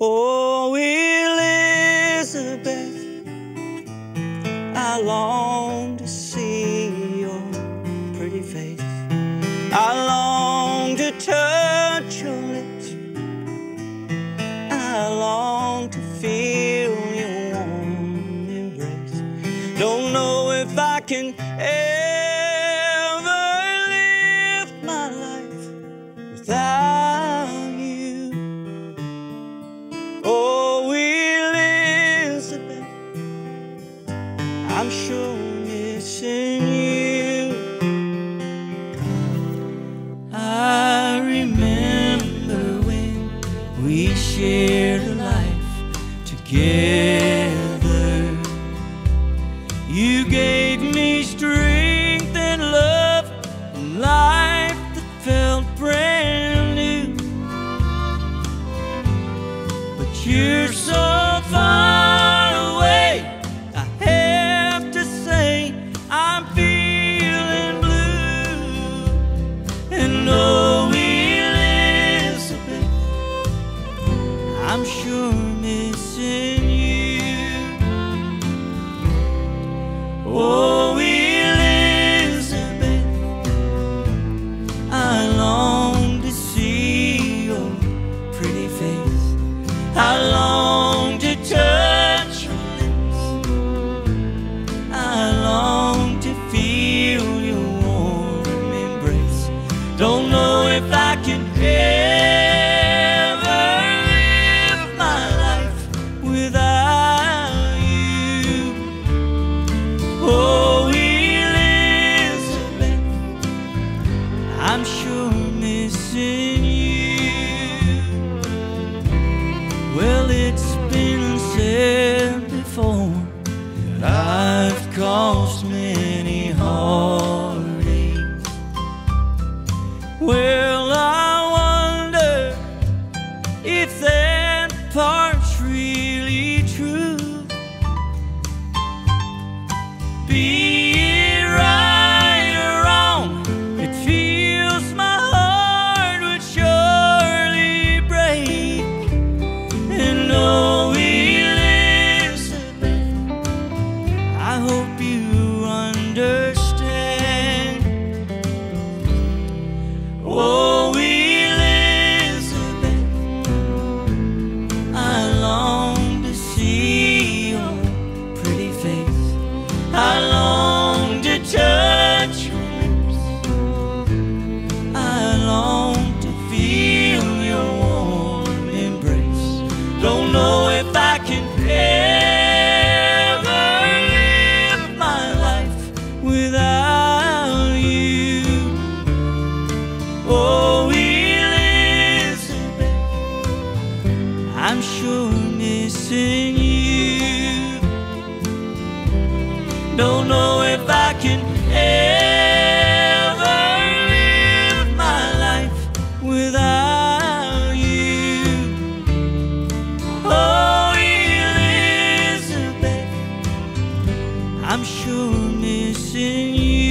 Oh, Elizabeth, I long to see your pretty face. I long to touch your lips. I long to feel your warm embrace. Don't know if I can ever we shared a life together. You gave me strength and love, a life that felt brand new. But you're so missing you. Oh, Elizabeth, I long to see your pretty face. I long to touch your lips. I long to feel your warm embrace. Don't know if I can bear. I'm sure missing you. Well, it's been said before that I've caused many heartaches. Well, Whoa. Don't know if I can ever live my life without you. Oh, Elizabeth, I'm sure missing you.